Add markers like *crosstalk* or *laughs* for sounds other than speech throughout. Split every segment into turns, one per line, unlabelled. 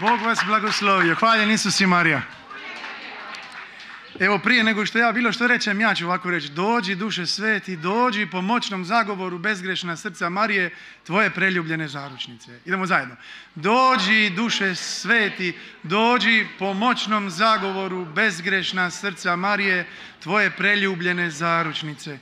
Bog vas blagoslovio. Hvaljen Isus i Marija. Evo prije nego što ja bilo što rečem, ja ću ovako reći. Dođi duše sveti, dođi po moćnom zagovoru bezgrešna srca Marije, tvoje preljubljene zaručnice. Idemo zajedno. Dođi duše sveti, dođi po moćnom zagovoru bezgrešna srca Marije, tvoje preljubljene zaručnice.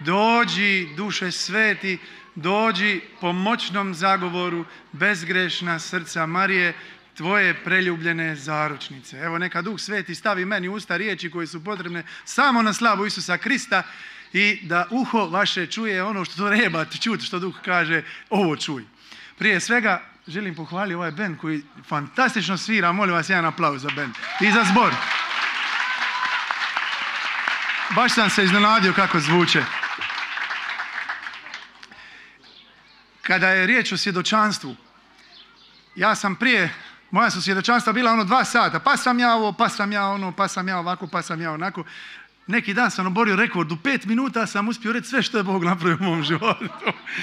Dođi duše sveti, dođi po moćnom zagovoru bezgrešna srca Marije, tvoje preljubljene zaručnice. Evo neka Duh Sveti stavi meni usta riječi koje su potrebne samo na slavu Isusa Krista i da uho vaše čuje ono što trebate čuti, što Duh kaže, ovo čuj. Prije svega želim pohvaliti ovaj band koji fantastično svira, molim vas jedan aplauz za band i za zbor. Baš sam se iznenadio kako zvuče. Kada je riječ o svjedočanstvu, ja sam prije moja su svjedočanstva bila ono dva sata, pa sam ja ovo, pa sam ja ono, pa sam ja ovako, pa sam ja onako. Neki dan sam oborio rekord, u pet minuta sam uspio reći sve što je Bog napravio u mom životu.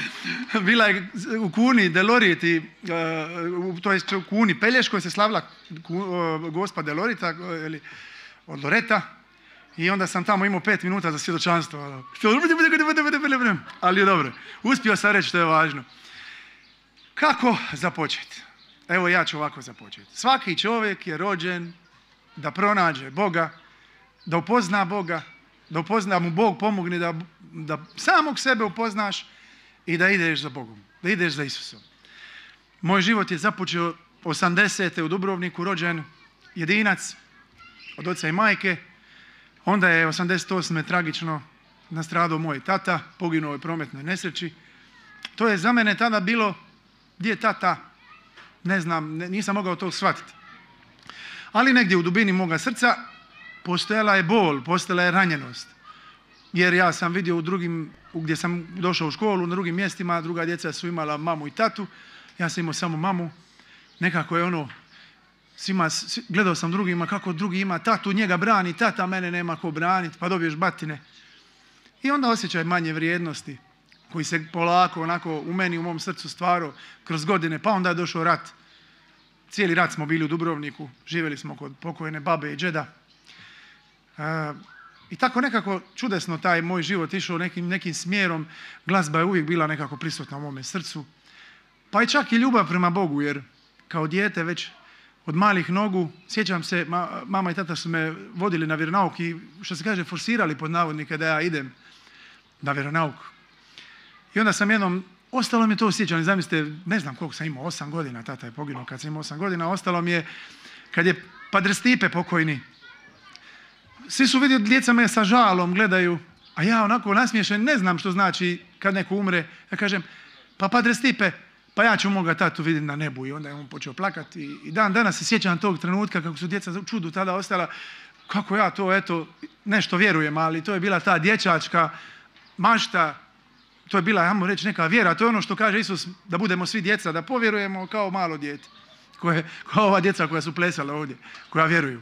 *laughs* Bila je u Kuni Deloriti, uh, to je u Kuni Pelješkoj se slavila uh, gospa Delorita ili od Loreta. I onda sam tamo imao pet minuta za svjedočanstvo. Ali je dobro. Uspio sam reći što je važno. Kako započeti? Evo ja ću ovako započeti. Svaki čovjek je rođen da pronađe Boga, da upozna Boga, da upozna mu Bog pomogne da, da samog sebe upoznaš i da ideš za Bogom, da ideš za Isusom. Moj život je započeo 80. u Dubrovniku, rođen jedinac od oca i majke. Onda je 88. tragično nastradao moj tata, poginuo je prometnoj nesreći. To je za mene tada bilo, gdje je tata, ne znam, nisam mogao to shvatiti. Ali negdje u dubini moga srca postojala je bol, postojala je ranjenost. Jer ja sam vidio u drugim, gdje sam došao u školu, na drugim mjestima, druga djeca su imala mamu i tatu, ja sam imao samo mamu. Nekako je ono, svima, gledao sam drugima kako drugi ima tatu, njega brani, tata mene nema ko braniti, pa dobiješ batine. I onda osjećaj manje vrijednosti koji se polako onako u meni, u mom srcu stvarao kroz godine, pa onda je došao rat. Cijeli rat smo bili u Dubrovniku, živjeli smo kod pokojene babe i džeda. E, I tako nekako čudesno taj moj život išao nekim, nekim smjerom, glazba je uvijek bila nekako prisutna u mome srcu. Pa i čak i ljubav prema Bogu, jer kao dijete već od malih nogu, sjećam se, mama i tata su me vodili na vjeronauk i što se kaže forsirali pod navodnike da ja idem na vjeronauk. I onda sam jednom, ostalo mi je to osjećanje, zamislite, ne znam koliko sam imao, osam godina, tata je poginuo kad sam imao osam godina, ostalo mi je kad je Padre Stipe pokojni. Svi su vidjeli, djeca me sa žalom gledaju, a ja onako nasmiješen, ne znam što znači kad neko umre. Ja kažem, pa Padre Stipe, pa ja ću moga tatu vidjeti na nebu. I onda je on počeo plakati. I dan danas se sjećam tog trenutka kako su djeca u čudu tada ostala. Kako ja to, eto, nešto vjerujem, ali to je bila ta dječačka mašta to je bila, ajmo reći, neka vjera. To je ono što kaže Isus, da budemo svi djeca, da povjerujemo kao malo dijete. Koje, kao ova djeca koja su plesala ovdje, koja vjeruju.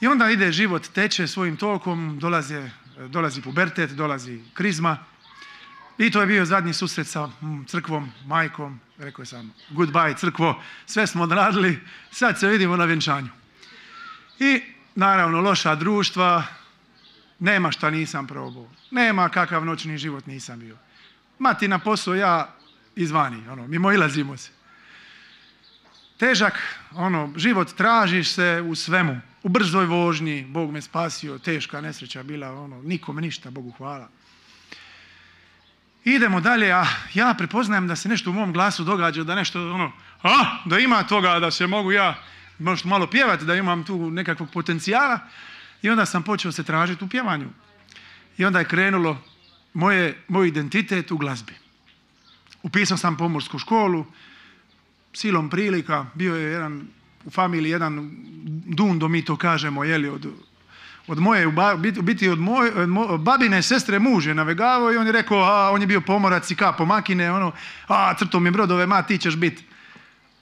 I onda ide život, teče svojim tokom, dolazi, dolazi pubertet, dolazi krizma. I to je bio zadnji susret sa mm, crkvom, majkom. Rekao sam, goodbye crkvo, sve smo odradili, sad se vidimo na vjenčanju. I naravno loša društva, nema šta nisam probao. Nema kakav noćni život nisam bio. Mati na posao, ja izvani, ono, mimo ilazimo se. Težak, ono, život tražiš se u svemu. U brzoj vožnji, Bog me spasio, teška nesreća bila, ono, nikome ništa, Bogu hvala. Idemo dalje, a ja prepoznajem da se nešto u mom glasu događa, da nešto, ono, a, da ima toga, da se mogu ja možda malo pjevati, da imam tu nekakvog potencijala. I onda sam počeo se tražiti u pjevanju. I onda je krenulo moje, moj identitet u glazbi. Upisao sam pomorsku školu, silom prilika, bio je jedan u familiji jedan dundo, mi to kažemo, jeli, od, od moje, u biti od moje, od babine sestre muž je navegavao i on je rekao, a on je bio pomorac i kapo makine, ono, a crto mi brodove, ma ti ćeš biti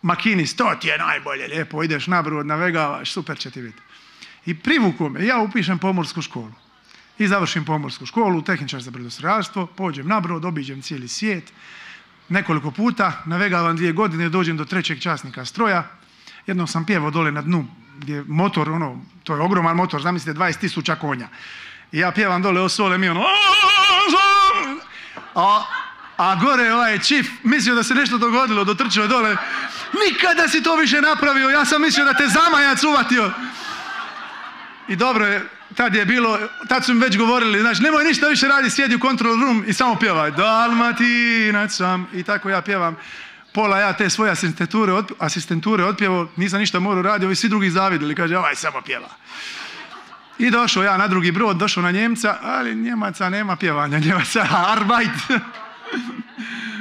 makinist, to ti je najbolje, lijepo, ideš na brod, navegavaš, super će ti biti. I privuku me, ja upišem pomorsku školu. I završim pomorsku školu, tehničar za brodostrojarstvo, pođem na brod, obiđem cijeli svijet, nekoliko puta, navegavam dvije godine, dođem do trećeg časnika stroja Jednom sam pjevao dole na dnu, gdje motor, ono, to je ogroman motor, zamislite 20.000 konja. I ja pjevam dole o sole mi ono... A, a gore ovaj čif mislio da se nešto dogodilo, dotrčao dole. Nikada si to više napravio, ja sam mislio da te zamajac uvatio. I dobro je, tad je bilo, tad su mi već govorili, znači nemoj ništa više radi, sjedi u control room i samo pjevaj. Dalmatinac sam. I tako ja pjevam. Pola ja te svoje asistenture, asistenture otpjevo, nisam ništa morao raditi, ovi svi drugi zavidjeli, kaže ovaj samo pjeva. I došao ja na drugi brod, došao na Njemca, ali Njemaca nema pjevanja, Njemaca *laughs* arbajt.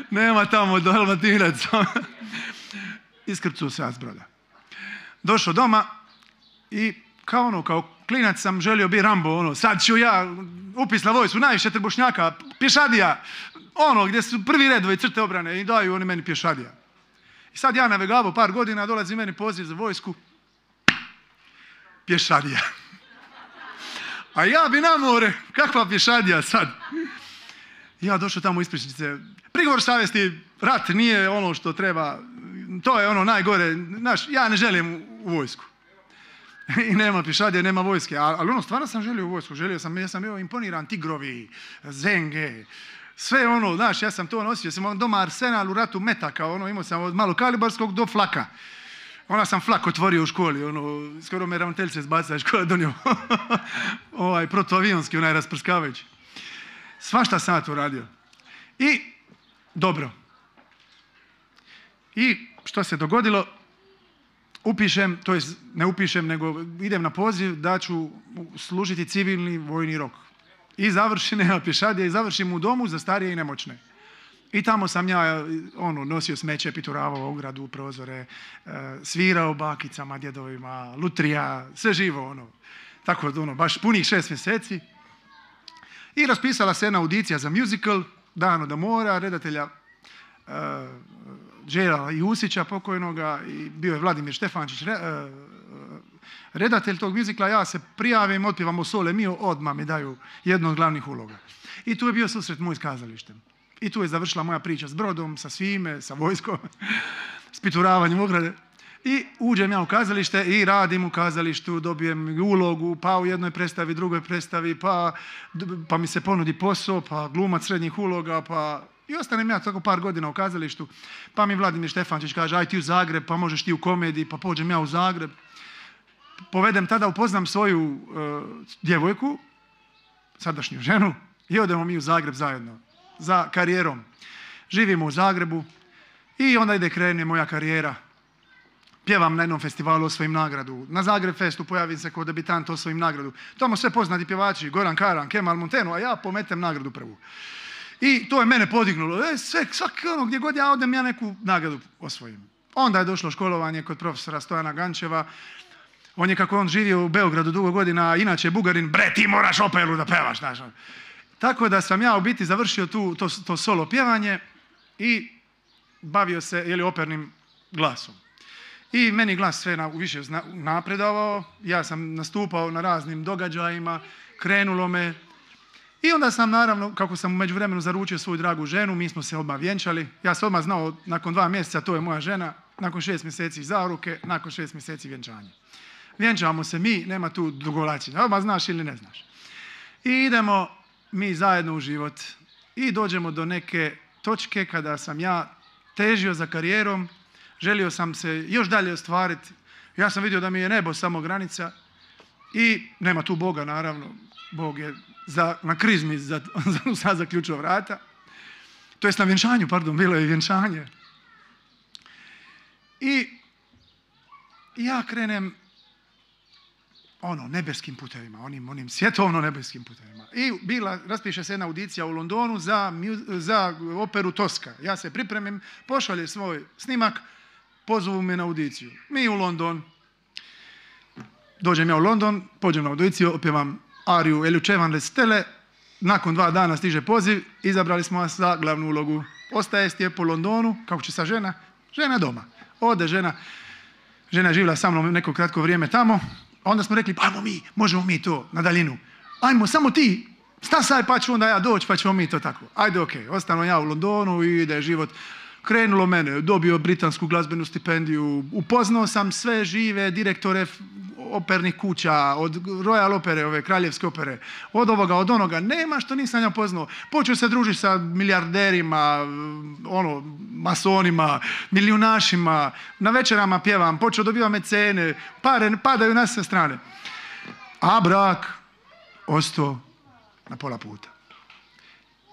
nema tamo dalmatinac. *laughs* Iskrcuo se ja broda. Došao doma i kao ono, kao klinac sam želio biti Rambo, ono, sad ću ja upis na vojsku, najviše trbušnjaka, pješadija, ono, gdje su prvi redovi crte obrane i daju oni meni pješadija. I sad ja navegavao par godina, dolazi meni poziv za vojsku, pješadija. A ja bi na more, kakva pješadija sad? Ja došao tamo ispričnice, prigovor savjesti, rat nije ono što treba, to je ono najgore, znaš, ja ne želim u vojsku. *laughs* I nema pišadje, nema vojske. Ali ono, stvarno sam želio vojsku. Želio sam, ja sam bio imponiran tigrovi, zenge, sve ono, znaš, ja sam to nosio. Sam doma arsenal u ratu metaka, ono, imao sam od malo kalibarskog do flaka. Ona sam flak otvorio u školi, ono, skoro me ravnateljice zbacila škola donio. *laughs* ovaj, protoavionski, onaj rasprskavajući. Svašta sam to radio. I, dobro. I što se dogodilo? Upišem, to jest ne upišem, nego idem na poziv da ću služiti civilni vojni rok. I završim, nema pješadje, i završim u domu za starije i nemoćne. I tamo sam ja ono, nosio smeće, pituravao ogradu, prozore, e, svirao bakicama, djedovima, lutrija, sve živo ono. Tako ono, baš punih šest mjeseci. I raspisala se jedna audicija za musical, Dano da mora, redatelja e, Đela Jusića pokojnoga i bio je Vladimir Štefančić e, redatelj tog muzikla, ja se prijavim, otpivam u Sole Mio, odmah mi daju jednu od glavnih uloga. I tu je bio susret moj s kazalištem. I tu je završila moja priča s brodom, sa svime, sa vojskom, *laughs* s pituravanjem ograde. I uđem ja u kazalište i radim u kazalištu, dobijem ulogu, pa u jednoj predstavi, drugoj predstavi, pa, pa mi se ponudi posao, pa glumac srednjih uloga, pa i ostanem ja tako par godina u kazalištu, pa mi Vladimir Štefančić kaže, aj ti u Zagreb, pa možeš ti u komediji, pa pođem ja u Zagreb. Povedem tada, upoznam svoju uh, djevojku, sadašnju ženu, i odemo mi u Zagreb zajedno, za karijerom. Živimo u Zagrebu i onda ide krene moja karijera. Pjevam na jednom festivalu osvojim nagradu. Na Zagreb Festu pojavim se kao debitant osvojim nagradu. Tamo sve poznati pjevači, Goran Karan, Kemal Monteno, a ja pometem nagradu prvu. I to je mene podignulo. E, sve, svaki ono, gdje god ja odem, ja neku nagradu osvojim. Onda je došlo školovanje kod profesora Stojana Gančeva. On je kako on živio u Beogradu dugo godina, a inače Bugarin, bre ti moraš operu da pevaš. Znaš. Tako da sam ja u biti završio tu, to, to solo pjevanje i bavio se jeli, opernim glasom. I meni glas sve na, više napredovao, ja sam nastupao na raznim događajima, krenulo me, i onda sam naravno, kako sam u međuvremenu zaručio svoju dragu ženu, mi smo se odmah vjenčali. Ja sam odmah znao, nakon dva mjeseca to je moja žena, nakon šest mjeseci zaruke, nakon šest mjeseci vjenčanja. Vjenčavamo se mi, nema tu dugolačenja, odmah znaš ili ne znaš. I idemo mi zajedno u život i dođemo do neke točke kada sam ja težio za karijerom, želio sam se još dalje ostvariti. Ja sam vidio da mi je nebo samo granica i nema tu Boga naravno, Bog je za, na krizmi za, *laughs* za, sad zaključio vrata. To jest na vjenčanju, pardon, bilo je vjenčanje. I ja krenem ono, nebeskim putevima, onim, onim svjetovno nebeskim putevima. I bila, raspiše se jedna audicija u Londonu za, za operu Toska. Ja se pripremim, pošalje svoj snimak, pozovu me na audiciju. Mi u London, dođem ja u London, pođem na audiciju, opjevam ariju Eljučevan le stele, nakon dva dana stiže poziv, izabrali smo vas za glavnu ulogu. Ostaje stije po Londonu, kako će sa žena? Žena doma. Ode žena, žena je živjela sa mnom neko kratko vrijeme tamo, onda smo rekli, pa ajmo mi, možemo mi to na daljinu. Ajmo, samo ti, stasaj pa ću onda ja doći pa ćemo mi to tako. Ajde, ok, ostanu ja u Londonu i ide život krenulo mene, dobio britansku glazbenu stipendiju, upoznao sam sve žive direktore opernih kuća, od Royal opere, ove kraljevske opere, od ovoga, od onoga, nema što nisam ja poznao. Počeo se družiti sa milijarderima, ono, masonima, milijunašima, na večerama pjevam, počeo dobivam mecene, pare padaju na sve strane. A brak ostao na pola puta.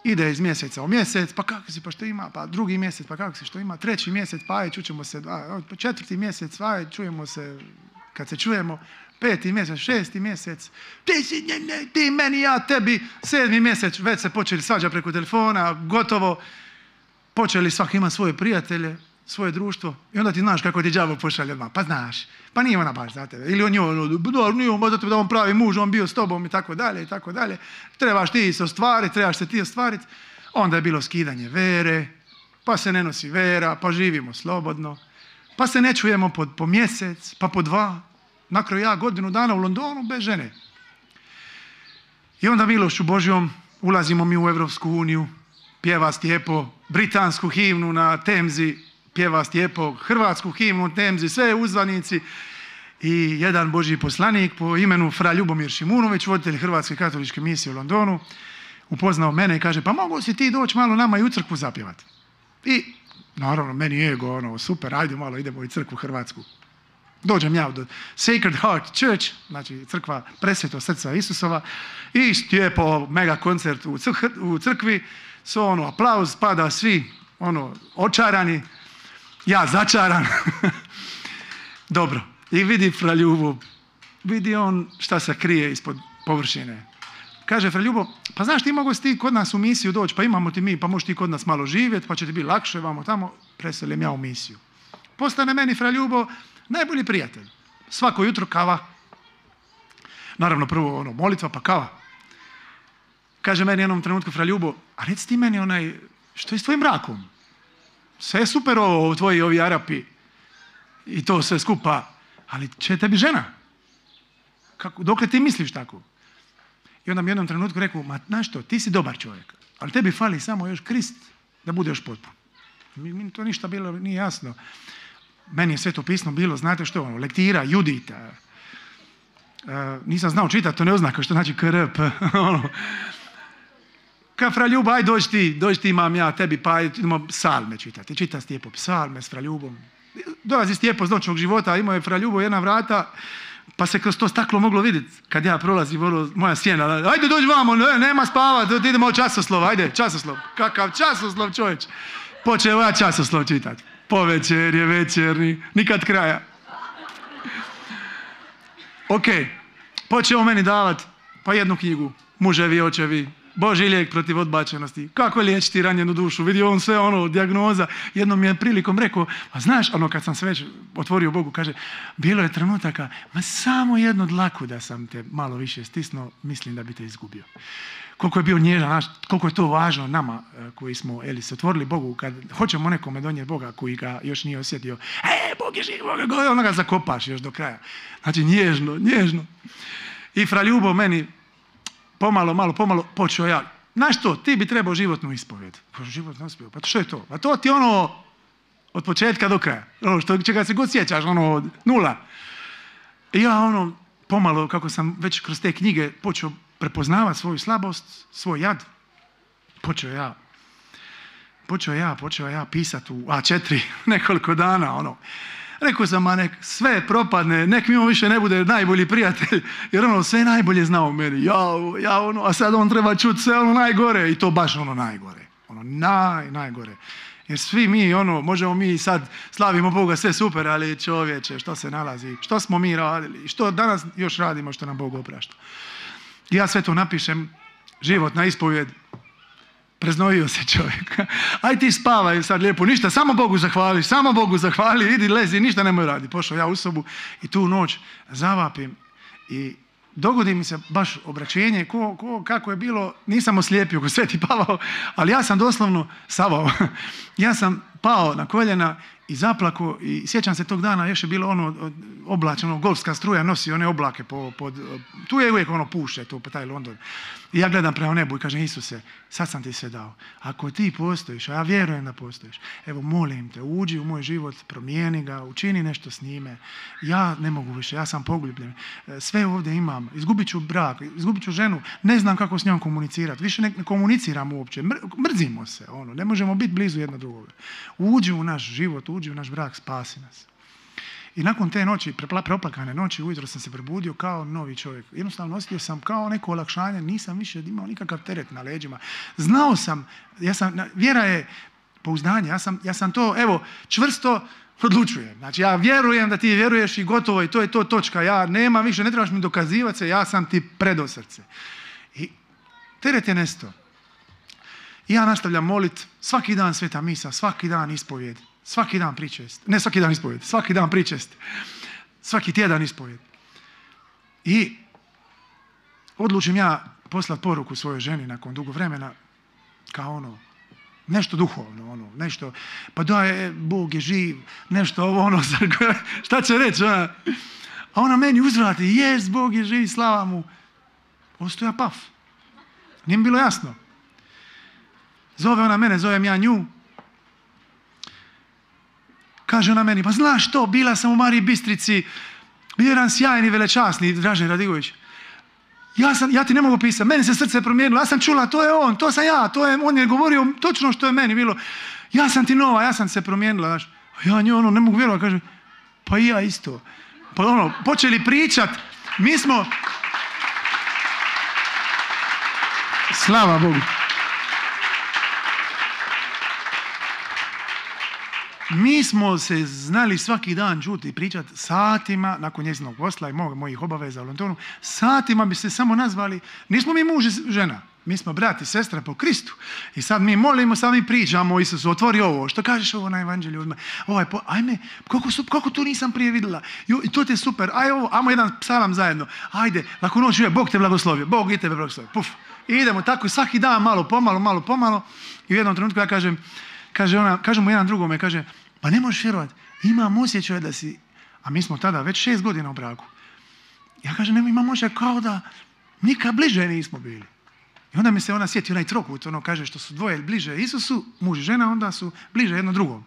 Ide iz mjeseca u mjesec, pa kako si, pa što ima, pa drugi mjesec, pa kako si, što ima, treći mjesec, pa aj, čućemo se, pa četvrti mjesec, aj, čujemo se, kad se čujemo, peti mjesec, šesti mjesec, ti si, ne, ne, ti meni, ja tebi, sedmi mjesec, već se počeli svađa preko telefona, gotovo, počeli svaki ima svoje prijatelje, svoje društvo i onda ti znaš kako ti đavo pošalje odmah, pa znaš, pa nije ona baš za tebe, ili on je ono, nije on tebe da on pravi muž, on bio s tobom i tako dalje i tako dalje, trebaš ti se ostvariti, trebaš se ti ostvariti, onda je bilo skidanje vere, pa se ne nosi vera, pa živimo slobodno, pa se ne čujemo po, po mjesec, pa po dva, na kraju ja godinu dana u Londonu bez žene. I onda milošću Božjom ulazimo mi u Europsku uniju, pjeva Stjepo britansku himnu na Temzi, pjeva Stjepo hrvatsku himnu Temzi, sve uzvanici i jedan Božji poslanik po imenu Fra Ljubomir Šimunović, voditelj Hrvatske katoličke misije u Londonu, upoznao mene i kaže pa mogu si ti doći malo nama i u crkvu zapjevati. I naravno meni je ego ono super, ajde malo idemo u crkvu hrvatsku. Dođem ja do Sacred Heart Church, znači crkva presveto srca Isusova i stjepo mega koncert u, u crkvi, su ono aplauz, pada svi ono očarani, ja začaran. *laughs* Dobro, i vidi Fra Ljubo, vidi on šta se krije ispod površine. Kaže Fra Ljubo, pa znaš ti mogu ti kod nas u misiju doći, pa imamo ti mi, pa možeš ti kod nas malo živjeti, pa će ti biti lakše, vamo tamo, preselim ja u misiju. Postane meni Fra Ljubo najbolji prijatelj. Svako jutro kava. Naravno prvo ono, molitva pa kava. Kaže meni jednom trenutku Fra Ljubo, a reci ti meni onaj, što je s tvojim brakom? Sve super ovo, tvoji ovi Arapi i to sve skupa, ali će tebi žena? Kako, dokle ti misliš tako? I onda mi jednom trenutku rekao, ma znaš što, ti si dobar čovjek, ali tebi fali samo još Krist da bude još potpun. Mi, to ništa bilo, nije jasno. Meni je sve to pismo bilo, znate što, ono, lektira, judita. E, nisam znao čitati, to ne oznaka što znači krp. *laughs* ono. Ka fra Ljuba, aj dođi ti, dođi ti imam ja tebi, pa idemo psalme čitati. Čita Stjepo psalme s fra Ljubom. Dolazi Stjepo z noćnog života, imao je fra Ljubo jedna vrata, pa se kroz to staklo moglo vidjeti kad ja prolazim, ono, moja sjena, ajde dođi vamo, ne, nema spava, idemo u časoslov, ajde, časoslov. Kakav časoslov čovječ. Počeo ja časoslov čitati. Povečer je večerni, nikad kraja. Ok, počeo meni davati pa jednu knjigu, muževi, očevi, Boži lijek protiv odbačenosti. Kako liječiti ranjenu dušu? Vidio on sve ono, dijagnoza. Jednom mi je prilikom rekao, a znaš, ono kad sam se već otvorio Bogu, kaže, bilo je trenutaka, ma samo jednu dlaku da sam te malo više stisnuo, mislim da bi te izgubio. Koliko je bio nježan, koliko je to važno nama e, koji smo eli, se otvorili Bogu, kad hoćemo nekome donijeti Boga koji ga još nije osjetio, e, Bog je živ, Bog je onda ga zakopaš još do kraja. Znači, nježno, nježno. I fra Ljubo meni pomalo, malo, pomalo počeo ja. Znaš što, ti bi trebao životnu ispovjed. Životnu ispovjed, pa što je to? Pa to ti ono od početka do kraja. Ono što, čega se god sjećaš, ono od nula. I ja ono, pomalo, kako sam već kroz te knjige počeo prepoznavati svoju slabost, svoj jad, počeo ja počeo ja, počeo ja pisati u A4 *laughs* nekoliko dana, ono, Rekao sam, ma nek sve propadne, nek mi on više ne bude najbolji prijatelj, jer ono sve najbolje zna o meni. Ja, ja ono, a sad on treba čuti sve ono najgore i to baš ono najgore. Ono naj, najgore. Jer svi mi, ono, možemo mi sad slavimo Boga, sve super, ali čovječe, što se nalazi, što smo mi radili, što danas još radimo što nam Bog oprašta. Ja sve to napišem, život na ispovjed, Preznojio se čovjek. *laughs* Aj ti spavaj sad lijepo, ništa, samo Bogu zahvali, samo Bogu zahvali, idi lezi, ništa nemoj radi. Pošao ja u sobu i tu noć zavapim i dogodi mi se baš obraćenje, ko, ko, kako je bilo, nisam oslijepio ko sveti pavao, ali ja sam doslovno savao. *laughs* ja sam pao na koljena i zaplako i sjećam se tog dana, još je bilo ono oblačeno, golfska struja nosi one oblake po, pod, tu je uvijek ono puše, to, taj London. I ja gledam prema nebu i kažem, Isuse, sad sam ti sve dao. Ako ti postojiš, a ja vjerujem da postojiš, evo molim te, uđi u moj život, promijeni ga, učini nešto s njime. Ja ne mogu više, ja sam pogubljen. E, sve ovdje imam, izgubit ću brak, izgubit ću ženu, ne znam kako s njom komunicirati, više ne, komuniciram uopće, mrzimo se, ono, ne možemo biti blizu jedno drugoga. Uđi u naš život, uđi u naš brak, spasi nas. I nakon te noći, preoplakane noći, ujutro sam se prebudio kao novi čovjek. Jednostavno osjetio sam kao neko olakšanje, nisam više imao nikakav teret na leđima. Znao sam, ja sam, vjera je pouzdanje, ja sam, ja sam to, evo, čvrsto odlučujem. Znači ja vjerujem da ti vjeruješ i gotovo i to je to točka. Ja nema više, ne trebaš mi dokazivati se, ja sam ti predo srce. I teret je nesto. I ja nastavljam molit svaki dan sveta misa, svaki dan ispovjed. Svaki dan pričest. Ne svaki dan ispovjed, svaki dan pričest. Svaki tjedan ispovjed. I odlučim ja poslati poruku svojoj ženi nakon dugo vremena kao ono, nešto duhovno, ono, nešto, pa da je, Bog je živ, nešto ovo, ono, *laughs* šta će reći, ona? A ona meni uzvrati, jes, Bog je živ, slava mu. Ostoja paf. Nije mi bilo jasno. Zove ona mene, zovem ja nju, Kaže ona meni, pa znaš to, bila sam u Mariji Bistrici, bio jedan sjajni velečasni Dražen Radigović. Ja, sam, ja ti ne mogu pisati, meni se srce promijenilo, ja sam čula, to je on, to sam ja, to je, on je govorio točno što je meni bilo. Ja sam ti nova, ja sam se promijenila, znaš. A ja nju ono, ne mogu vjerovati, kaže, pa i ja isto. Pa ono, počeli pričat, mi smo... Slava Bogu. Mi smo se znali svaki dan čuti i pričati satima, nakon njezinog posla i mojih obaveza u Londonu, satima bi se samo nazvali, nismo mi muž žena, mi smo brat i sestra po Kristu. I sad mi molimo, sad mi pričamo o Isusu, otvori ovo, što kažeš ovo na evanđelju ovaj, ajme, koliko, su, koliko tu nisam prije vidjela, i to ti je super, aj ovo, ajmo jedan psalam zajedno, ajde, lako noć je, Bog te blagoslovio, Bog i tebe blagoslovio, puf. I idemo tako svaki dan malo pomalo, malo pomalo i u jednom trenutku ja kažem, kaže ona, kažemo jedan drugome, kaže, pa ne možeš vjerovati, imam osjećaj da si, a mi smo tada već šest godina u braku. Ja kažem, nema, imam osjećaj kao da nikad bliže nismo bili. I onda mi se ona sjeti, onaj trokut, ono kaže što su dvoje bliže Isusu, muž i žena, onda su bliže jedno drugom.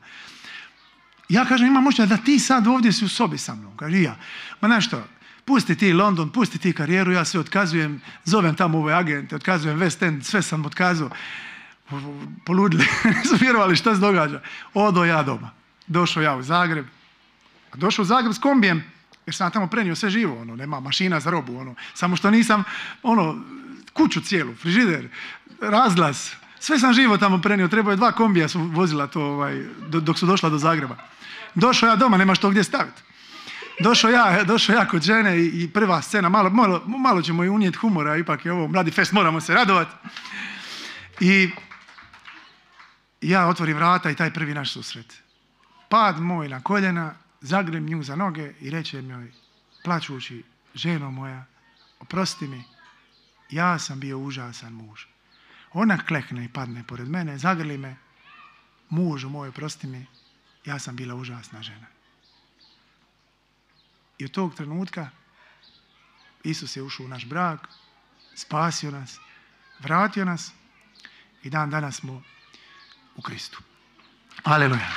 Ja kažem, imam osjećaj da ti sad ovdje si u sobi sa mnom, kaže ja. Ma znaš što, pusti ti London, pusti ti karijeru, ja sve otkazujem, zovem tamo ove agente, otkazujem West End, sve sam otkazao. Poludili, *laughs* nisu vjerovali šta se događa. Odo ja doma. Došao ja u Zagreb. A došao u Zagreb s kombijem, jer sam tamo prenio sve živo, ono, nema mašina za robu, ono, samo što nisam, ono, kuću cijelu, frižider, razglas, sve sam živo tamo prenio, trebao je dva kombija su vozila to, ovaj, dok su došla do Zagreba. Došao ja doma, nema što gdje staviti. Došao ja, došao ja kod žene i, prva scena, malo, malo, malo ćemo i unijeti humora, ipak je ovo mladi fest, moramo se radovati. I ja otvorim vrata i taj prvi naš susret pad moj na koljena, zagrem nju za noge i reče joj, plaćući, ženo moja, oprosti mi, ja sam bio užasan muž. Ona klekne i padne pored mene, zagrli me, mužu moj, oprosti mi, ja sam bila užasna žena. I od tog trenutka Isus je ušao u naš brak, spasio nas, vratio nas i dan danas smo u Kristu. Aleluja.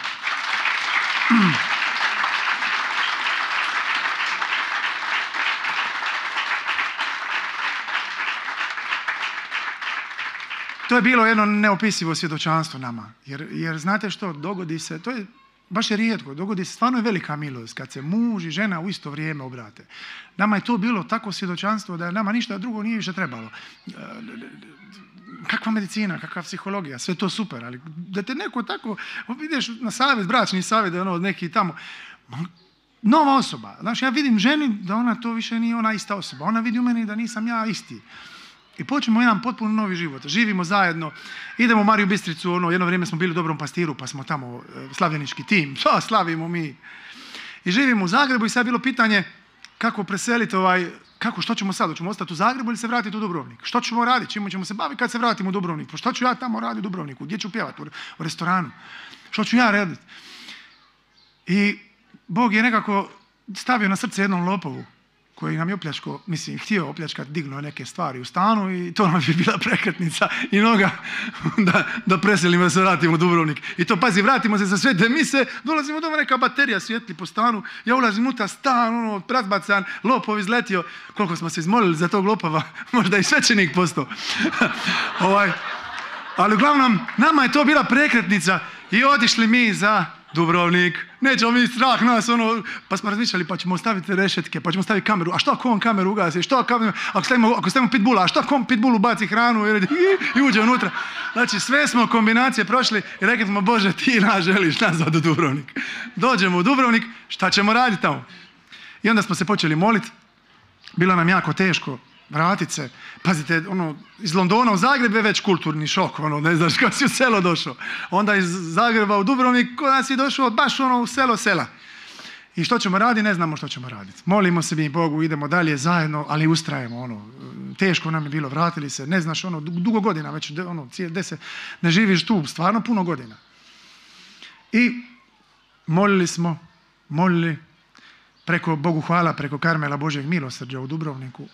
To je bilo jedno neopisivo svjedočanstvo nama. Jer, jer znate što, dogodi se, to je baš je rijetko, dogodi se stvarno velika milost kad se muž i žena u isto vrijeme obrate. Nama je to bilo tako svjedočanstvo da nama ništa drugo nije više trebalo kakva medicina, kakva psihologija, sve to super, ali da te neko tako, ideš na savjet, bračni savjet, ono, neki tamo, nova osoba. Znaš, ja vidim ženi da ona to više nije ona ista osoba. Ona vidi u meni da nisam ja isti. I počnemo jedan potpuno novi život. Živimo zajedno, idemo u Mariju Bistricu, ono, jedno vrijeme smo bili u Dobrom pastiru, pa smo tamo e, slavljenički tim, *laughs* što slavimo mi. I živimo u Zagrebu i sad je bilo pitanje kako preseliti ovaj, kako, što ćemo sad? Hoćemo ostati u Zagrebu ili se vratiti u Dubrovnik? Što ćemo raditi? Čime ćemo se baviti kad se vratimo u Dubrovnik? Pa što ću ja tamo raditi u Dubrovniku? Gdje ću pjevati? U restoranu? Što ću ja raditi? I Bog je nekako stavio na srce jednom lopovu koji nam je opljačko, mislim, htio opljačkati, dignuo neke stvari u stanu i to nam je bila prekretnica i noga *laughs* da, da preselimo, da se vratimo u Dubrovnik. I to, pazi, vratimo se za sve te mise, dolazimo doma neka baterija svijetli po stanu, ja ulazim u ta stan, ono, razbacan, lopov izletio. Koliko smo se izmolili za tog lopova, *laughs* možda i svećenik postao. *laughs* ovaj, ali uglavnom, nama je to bila prekretnica i otišli mi za Dubrovnik, nećemo mi strah nas, ono, pa smo razmišljali pa ćemo staviti rešetke, pa ćemo staviti kameru, a što ako on kameru ugasi, što ako, ako stavimo, ako stavimo pitbula, a što ako on pitbullu baci hranu i, i, uđe unutra. Znači sve smo kombinacije prošli i rekli smo Bože ti nas želiš nazad u Dubrovnik. Dođemo u Dubrovnik, šta ćemo raditi tamo? I onda smo se počeli moliti, bilo nam jako teško, vratit se. Pazite, ono, iz Londona u Zagreb je već kulturni šok, ono, ne znaš kako si u selo došao. Onda iz Zagreba u Dubrovnik, kod nas je došao baš ono u selo sela. I što ćemo raditi, ne znamo što ćemo raditi. Molimo se mi Bogu, idemo dalje zajedno, ali ustrajemo, ono, teško nam je bilo, vratili se, ne znaš, ono, dugo godina, već, ono, deset, ne živiš tu, stvarno puno godina. I molili smo, molili, preko Bogu hvala, preko Karmela Božeg milosrđa u Dubrovniku,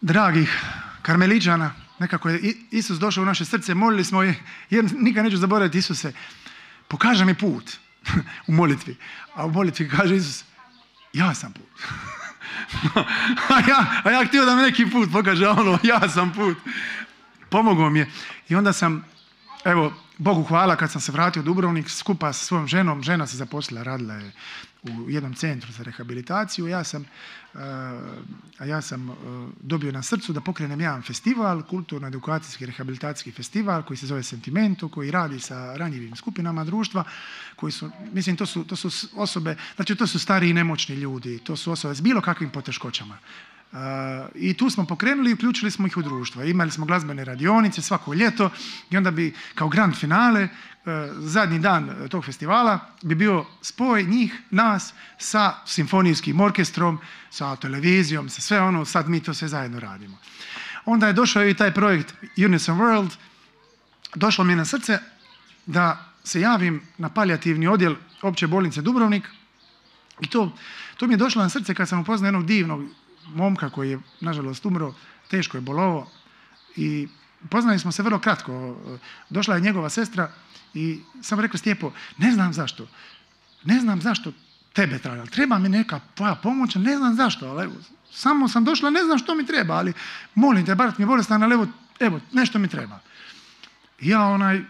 dragih karmeličana, nekako je Isus došao u naše srce, molili smo je, jer nikad neću zaboraviti Isuse, pokaže mi put *laughs* u molitvi. A u molitvi kaže Isus, ja sam put. *laughs* a, ja, a ja htio da mi neki put pokaže, ono, ja sam put. Pomogao mi je. I onda sam, evo, Bogu hvala kad sam se vratio u Dubrovnik skupa sa svojom ženom, žena se zaposlila, radila je u jednom centru za rehabilitaciju, ja sam, eh, a ja sam eh, dobio na srcu da pokrenem jedan festival, kulturno-edukacijski rehabilitacijski festival koji se zove Sentimento, koji radi sa ranjivim skupinama društva, koji su, mislim, to su, to su osobe, znači to su stariji i nemoćni ljudi, to su osobe s bilo kakvim poteškoćama. I tu smo pokrenuli i uključili smo ih u društvo. Imali smo glazbene radionice svako ljeto i onda bi kao grand finale e, zadnji dan tog festivala bi bio spoj njih, nas sa simfonijskim orkestrom, sa televizijom, sa sve ono, sad mi to sve zajedno radimo. Onda je došao i taj projekt Unison World, došlo mi je na srce da se javim na palijativni odjel opće bolnice Dubrovnik i to, to mi je došlo na srce kad sam upoznao jednog divnog momka koji je nažalost umro, teško je bolovo i poznali smo se vrlo kratko. Došla je njegova sestra i samo rekla Stjepo, ne znam zašto, ne znam zašto tebe treba, treba mi neka tvoja pomoć, ne znam zašto, ali evo, samo sam došla, ne znam što mi treba, ali molim te, bar mi je bolestan, ali evo, evo, nešto mi treba. Ja onaj,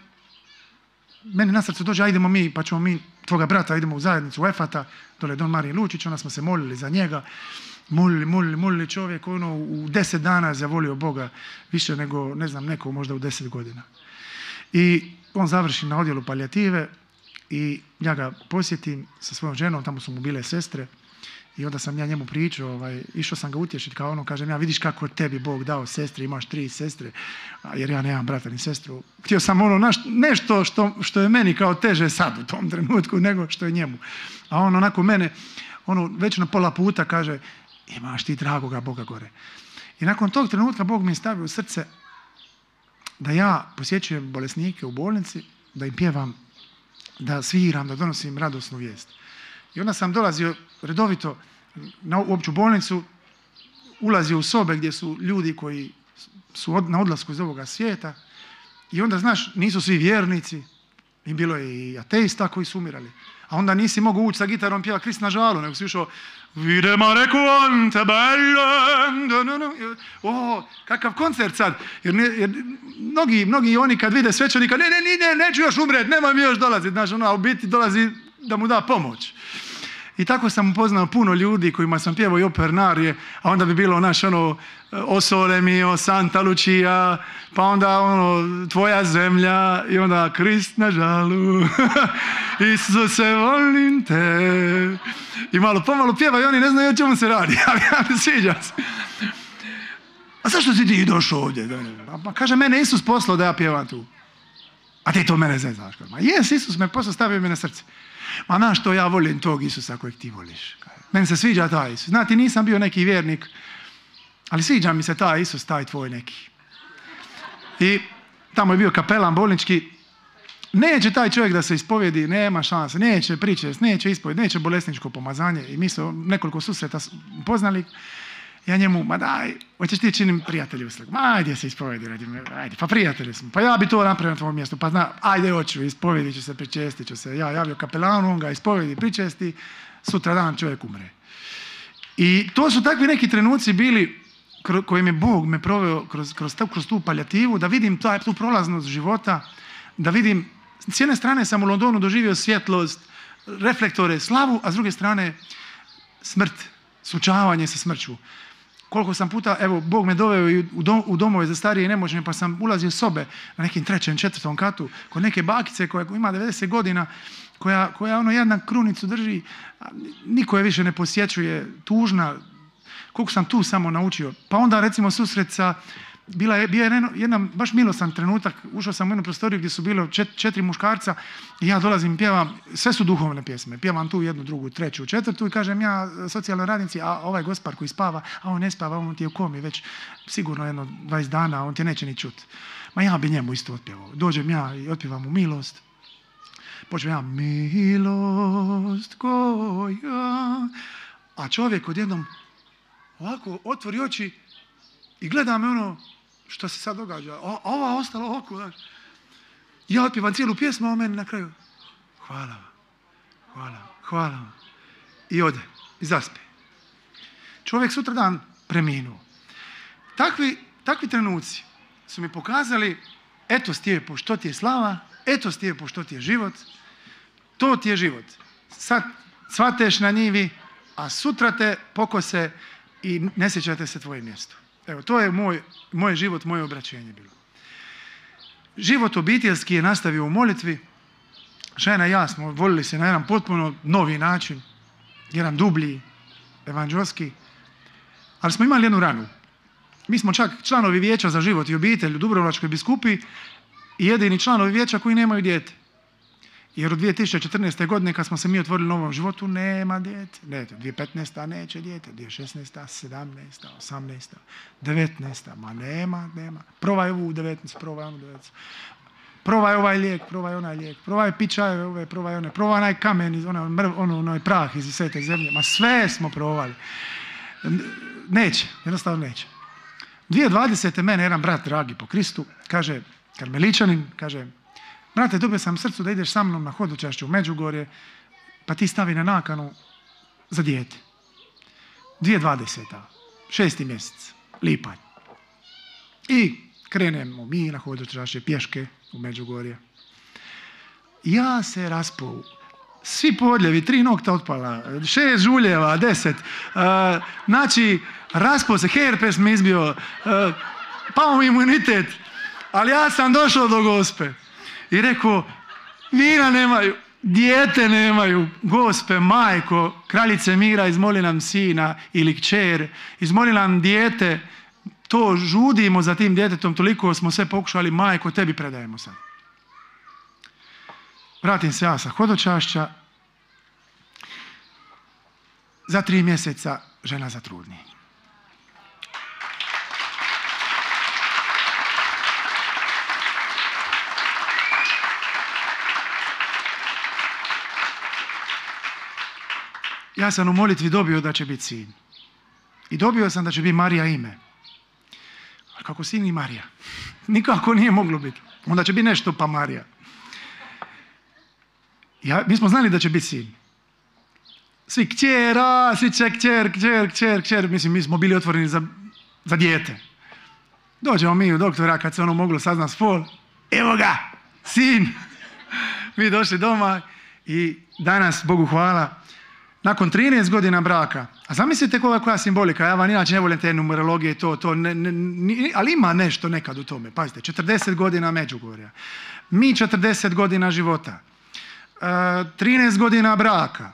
meni na srcu dođe, ajdemo mi, pa ćemo mi, tvoga brata, idemo u zajednicu u Efata, dole Don Marije Lučić, onda smo se molili za njega molili, molili, molili čovjek ono u deset dana zavolio Boga više nego, ne znam, neko možda u deset godina. I on završi na odjelu palijative i ja ga posjetim sa svojom ženom, tamo su mu bile sestre i onda sam ja njemu pričao, ovaj, išao sam ga utješiti kao ono, kažem ja vidiš kako tebi Bog dao sestre, imaš tri sestre, jer ja nemam brata ni sestru. Htio sam ono, nešto što, što je meni kao teže sad u tom trenutku nego što je njemu. A on onako mene, ono, već na pola puta kaže, imaš ti dragoga Boga gore. I nakon tog trenutka Bog mi je stavio u srce da ja posjećujem bolesnike u bolnici, da im pjevam, da sviram, da donosim radosnu vijest. I onda sam dolazio redovito na opću bolnicu, ulazio u sobe gdje su ljudi koji su na odlasku iz ovoga svijeta i onda, znaš, nisu svi vjernici, i bilo je i ateista koji su umirali. A onda nisi mogao ući sa gitarom pjeva Krist na žalu, nego si ušao Vide mare quante belle O, kakav koncert sad. Jer, jer, mnogi, mnogi oni kad vide svećenika, ne, ne, ne, ne, neću još umret, nemoj mi još dolaziti. Znaš, ono, a u biti dolazi da mu da pomoć. I tako sam upoznao puno ljudi kojima sam pjevao i opernarije, a onda bi bilo naš ono O sole mio, Santa Lucia, pa onda ono Tvoja zemlja i onda Krist na žalu, *laughs* Isuse volim te. I malo pomalo pjeva i oni ne znaju o čemu se radi, ali *laughs* ja mi sviđa se. A zašto si ti došao ovdje? Pa kaže, mene Isus poslao da ja pjevam tu. A ti to mene znaš. Ma jes, Isus me poslao, stavio me na srce. Ma znaš što ja volim tog Isusa kojeg ti voliš. Meni se sviđa taj Isus. Znati, nisam bio neki vjernik, ali sviđa mi se taj Isus, taj tvoj neki. I tamo je bio kapelan bolnički neće taj čovjek da se ispovjedi, nema šanse, neće pričest, neće ispovjed, neće bolesničko pomazanje. I mi smo nekoliko susreta poznali, ja njemu, ma daj, hoćeš ti činim prijatelju uslugu, ma ajde se ispovjedi, radi me, ajde, pa prijatelji smo, pa ja bi to napravio na tvojom mjestu, pa zna, ajde hoću, ispovjedi ću se, pričestit ću se, ja javio kapelanu, on ga ispovjedi, pričesti, sutra dan čovjek umre. I to su takvi neki trenuci bili kojim je Bog me proveo kroz, kroz, kroz tu paljativu, da vidim tu prolaznost života, da vidim, s jedne strane sam u Londonu doživio svjetlost, reflektore, slavu, a s druge strane smrt, sučavanje sa smrću. Koliko sam puta, evo, Bog me doveo i u, dom, u domove za starije i nemoćne, pa sam ulazio sobe na nekim trećem, četvrtom katu, kod neke bakice koja ima 90 godina, koja, koja ono jedna krunicu drži, niko je više ne posjećuje, tužna, koliko sam tu samo naučio. Pa onda recimo susret sa, bila je, bio je jedan baš milosan trenutak, ušao sam u jednu prostoriju gdje su bilo četiri muškarca i ja dolazim, pjevam, sve su duhovne pjesme, pjevam tu jednu, drugu, treću, četvrtu i kažem ja socijalnoj radnici, a ovaj gospar koji spava, a on ne spava, on ti je u komi već sigurno jedno 20 dana, on ti neće ni čut. Ma ja bi njemu isto otpjevao. Dođem ja i otpjevam mu milost, počnem ja milost koja, a čovjek odjednom ovako otvori oči i gleda me ono što se sad događa. A ova ostala ovako, znaš. Ja otpivam cijelu pjesmu, a on meni na kraju. Hvala vam, hvala hvala vam. I ode, i zaspe. Čovjek sutra dan preminuo. Takvi, takvi trenuci su mi pokazali, eto stijepo što ti je slava, eto stijepo što ti je život, to ti je život. Sad cvateš na njivi, a sutra te pokose i ne sjećate se tvoje mjesto. Evo, to je moj, moj život, moje obraćenje bilo. Život obiteljski je nastavio u molitvi. Žena i ja smo volili se na jedan potpuno novi način, jedan dublji, evanđelski, ali smo imali jednu ranu. Mi smo čak članovi vijeća za život i obitelj u Dubrovačkoj biskupi i jedini članovi vijeća koji nemaju dijete. Jer u 2014. godine kad smo se mi otvorili novom životu nema dijete. Ne, 2015. neće dijete, 2016. 17. 18. 19. Ma nema, nema. Provaj ovu 19, provaj onu 19. Provaj ovaj lijek, provaj onaj lijek, provaj pičaje ove, provaj one, provaj onaj kamen, onaj, ono, onaj prah iz svete zemlje. Ma sve smo provali. Neće, jednostavno neće. 2020. mene jedan brat dragi po Kristu, kaže, karmeličanin, kaže, Brate, dobio sam srcu da ideš sa mnom na hodočašću u Međugorje, pa ti stavi na nakanu za dijete. 2020. Šesti mjesec, lipanj. I krenemo mi na hodočašće pješke u Međugorje. Ja se raspou. Svi podljevi, tri nokta otpala, šest žuljeva, deset. Uh, znači, raspao se, herpes mi izbio, uh, pao mi imunitet. Ali ja sam došao do gospe. I rekao, vina nemaju, dijete nemaju, gospe, majko, kraljice mira, izmoli nam sina ili kćer, izmoli nam dijete, to žudimo za tim djetetom, toliko smo sve pokušali, majko, tebi predajemo sad. Vratim se ja sa hodočašća, za tri mjeseca žena zatrudni. Ja sam u molitvi dobio da će biti sin. I dobio sam da će biti Marija ime. Ali kako sin i Marija? *laughs* Nikako nije moglo biti. Onda će biti nešto pa Marija. Ja, mi smo znali da će biti sin. Svi kćera, svi će kćer, kćer, kćer, kćer. Mislim, mi smo bili otvoreni za, za dijete. Dođemo mi u doktora kad se ono moglo saznat spol. Evo ga, sin. *laughs* mi došli doma i danas, Bogu hvala, nakon 13 godina braka, a zamislite koja, koja simbolika, ja vam inače ne volim te numerologije, to, to, ne, ne, ali ima nešto nekad u tome. Pazite, 40 godina Međugorja, mi 40 godina života, e, 13 godina braka,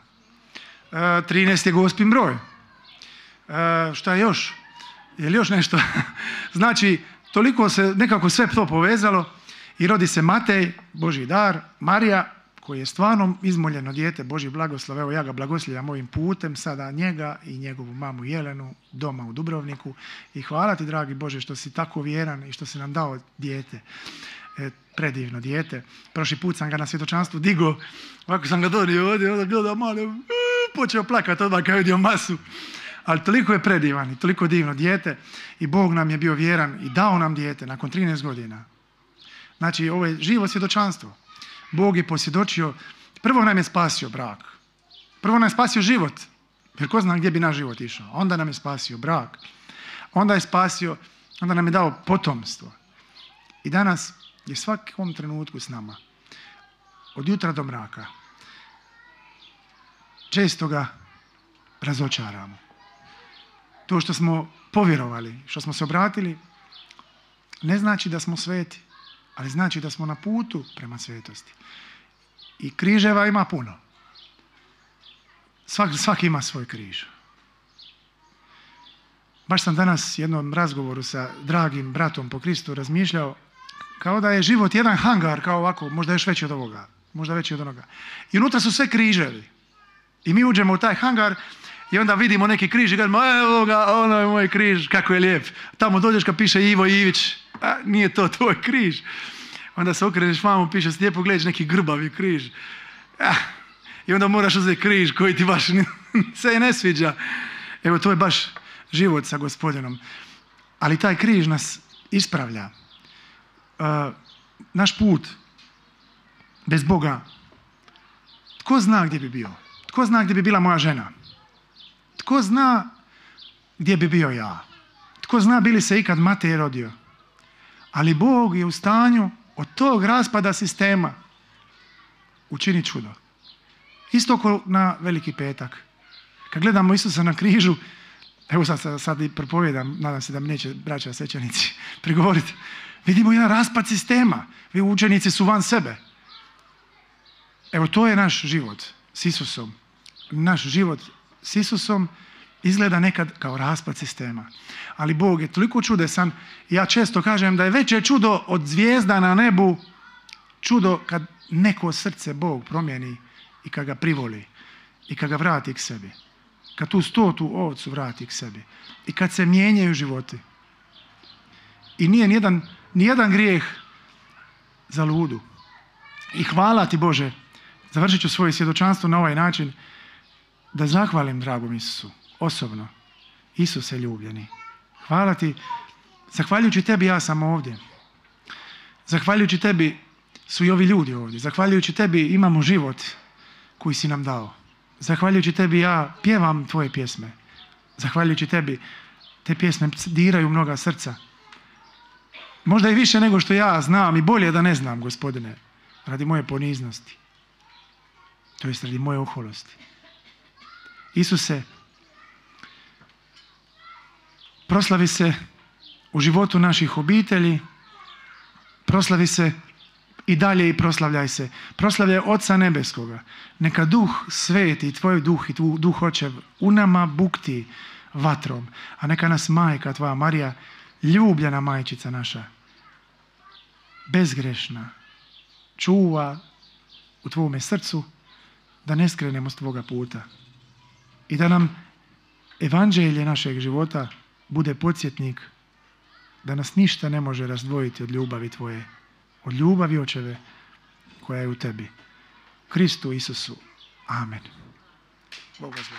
e, 13 je gospin broj. Uh, šta je još? Je li još nešto? *laughs* znači, toliko se nekako sve to povezalo i rodi se Matej, Boži dar, Marija, koji je stvarno izmoljeno dijete, Boži blagoslov, evo ja ga blagosljavim ovim putem, sada njega i njegovu mamu Jelenu doma u Dubrovniku i hvala ti dragi Bože što si tako vjeran i što si nam dao dijete. E, predivno dijete. Prošli put sam ga na svjedočanstvu digo, ovako sam ga donio ovdje, onda gleda malo, e, počeo plakati odmah kad vidio masu. Ali toliko je predivan i toliko divno dijete i Bog nam je bio vjeran i dao nam dijete nakon 13 godina. Znači, ovo je živo svjedočanstvo. Bog je posvjedočio, prvo nam je spasio brak. Prvo nam je spasio život. Jer ko zna gdje bi naš život išao. Onda nam je spasio brak. Onda je spasio, onda nam je dao potomstvo. I danas je svakom trenutku s nama. Od jutra do mraka. Često ga razočaramo. To što smo povjerovali, što smo se obratili, ne znači da smo sveti, ali znači da smo na putu prema svetosti. I križeva ima puno. Svak, svaki ima svoj križ. Baš sam danas jednom razgovoru sa dragim bratom po Kristu razmišljao kao da je život jedan hangar, kao ovako, možda još veći od ovoga, možda veći od onoga. I unutra su sve križevi. I mi uđemo u taj hangar i onda vidimo neki križ i kažemo, evo ga, ono je moj križ, kako je lijep. Tamo dođeš kad piše Ivo Ivić, a nije to tvoj križ. Onda se okreneš vamo, piše slijepo, gledaš neki grbavi križ. Ah, I onda moraš uzeti križ koji ti baš *laughs* se ne sviđa. Evo, to je baš život sa gospodinom. Ali taj križ nas ispravlja. Uh, naš put bez Boga, tko zna gdje bi bio? Tko zna gdje bi bila moja žena? Tko zna gdje bi bio ja? Tko zna bi li se ikad Matej rodio? Ali Bog je u stanju od tog raspada sistema učini čudo. Isto kao na veliki petak. Kad gledamo Isusa na križu, evo sad, sad i propovijedam, nadam se da mi neće braća svećanici *laughs* prigovoriti. Vidimo jedan raspad sistema. Vi učenici su van sebe. Evo to je naš život s Isusom. Naš život s Isusom izgleda nekad kao raspad sistema. Ali Bog je toliko čudesan. Ja često kažem da je veće čudo od zvijezda na nebu čudo kad neko srce Bog promijeni i kad ga privoli i kad ga vrati k sebi. Kad tu stotu ovcu vrati k sebi. I kad se mijenjaju životi. I nije nijedan, nijedan grijeh za ludu. I hvala ti Bože, završit ću svoje svjedočanstvo na ovaj način, da zahvalim dragom Isusu, osobno. Isuse ljubljeni. Hvala ti, zahvaljujući tebi ja sam ovdje. Zahvaljujući tebi su i ovi ljudi ovdje. Zahvaljujući tebi imamo život koji si nam dao. Zahvaljujući tebi ja pjevam tvoje pjesme. Zahvaljujući tebi te pjesme diraju mnoga srca. Možda i više nego što ja znam i bolje da ne znam, gospodine, radi moje poniznosti. To jest radi moje oholosti. Isuse, proslavi se u životu naših obitelji, proslavi se i dalje i proslavljaj se. Proslavljaj Oca Nebeskoga. Neka duh sveti, tvoj duh i duh očev u nama bukti vatrom. A neka nas majka tvoja Marija, ljubljena majčica naša, bezgrešna, čuva u tvome srcu da ne skrenemo s tvoga puta. I da nam evanđelje našeg života bude podsjetnik da nas ništa ne može razdvojiti od ljubavi tvoje od ljubavi očeve koja je u tebi. Kristu Isusu. Amen. Bog vas